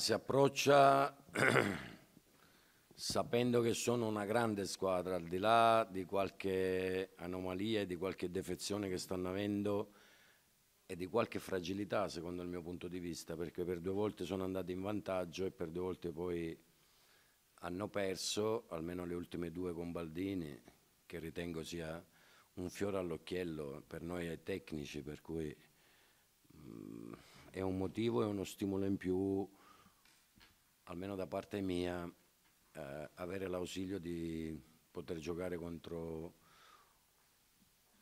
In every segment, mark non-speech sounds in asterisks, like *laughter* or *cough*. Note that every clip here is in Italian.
Si approccia *clears throat* sapendo che sono una grande squadra, al di là di qualche anomalia e di qualche defezione che stanno avendo e di qualche fragilità secondo il mio punto di vista, perché per due volte sono andati in vantaggio e per due volte poi hanno perso, almeno le ultime due con Baldini, che ritengo sia un fiore all'occhiello per noi tecnici, per cui mh, mm, è un motivo e uno stimolo in più almeno da parte mia, eh, avere l'ausilio di poter giocare contro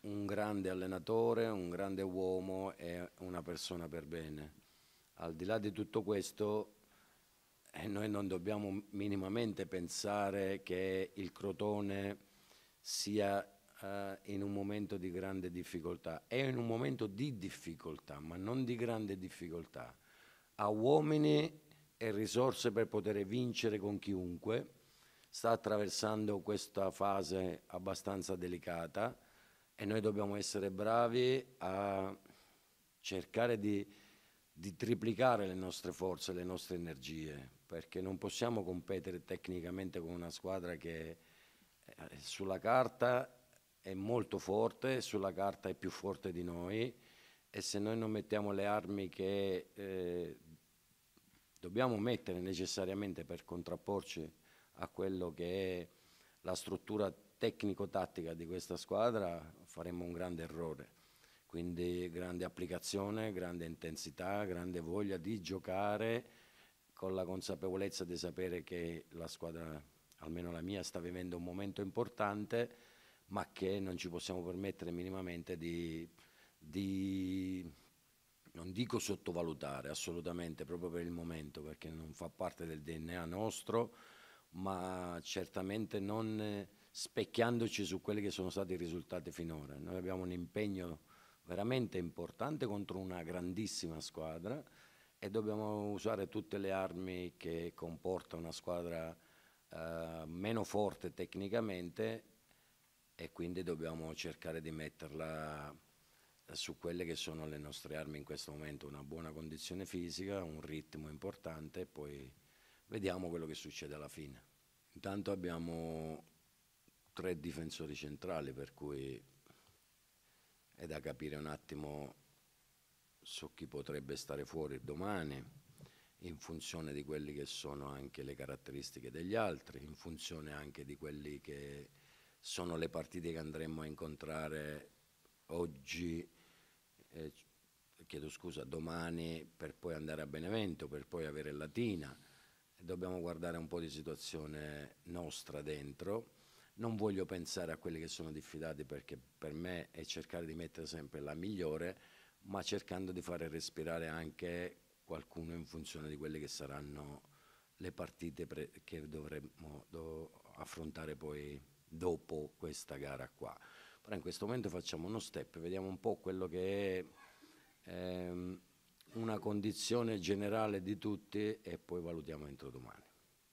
un grande allenatore, un grande uomo e una persona per bene. Al di là di tutto questo, eh, noi non dobbiamo minimamente pensare che il Crotone sia eh, in un momento di grande difficoltà. È in un momento di difficoltà, ma non di grande difficoltà. Ha uomini e risorse per poter vincere con chiunque, sta attraversando questa fase abbastanza delicata e noi dobbiamo essere bravi a cercare di, di triplicare le nostre forze, le nostre energie, perché non possiamo competere tecnicamente con una squadra che eh, sulla carta è molto forte, sulla carta è più forte di noi e se noi non mettiamo le armi che eh, dobbiamo mettere necessariamente per contrapporci a quello che è la struttura tecnico-tattica di questa squadra, faremmo un grande errore. Quindi grande applicazione, grande intensità, grande voglia di giocare con la consapevolezza di sapere che la squadra, almeno la mia, sta vivendo un momento importante, ma che non ci possiamo permettere minimamente di, di non dico sottovalutare assolutamente proprio per il momento perché non fa parte del DNA nostro, ma certamente non specchiandoci su quelli che sono stati i risultati finora. Noi abbiamo un impegno veramente importante contro una grandissima squadra e dobbiamo usare tutte le armi che comporta una squadra eh, meno forte tecnicamente e quindi dobbiamo cercare di metterla su quelle che sono le nostre armi in questo momento, una buona condizione fisica, un ritmo importante e poi vediamo quello che succede alla fine. Intanto abbiamo tre difensori centrali per cui è da capire un attimo su chi potrebbe stare fuori domani in funzione di quelle che sono anche le caratteristiche degli altri, in funzione anche di quelli che sono le partite che andremo a incontrare oggi eh, chiedo scusa, domani per poi andare a Benevento, per poi avere Latina, dobbiamo guardare un po' di situazione nostra dentro. Non voglio pensare a quelli che sono diffidati perché per me è cercare di mettere sempre la migliore, ma cercando di fare respirare anche qualcuno in funzione di quelle che saranno le partite che dovremmo do affrontare poi dopo questa gara qua. Però in questo momento facciamo uno step, vediamo un po' quello che è ehm, una condizione generale di tutti e poi valutiamo entro domani.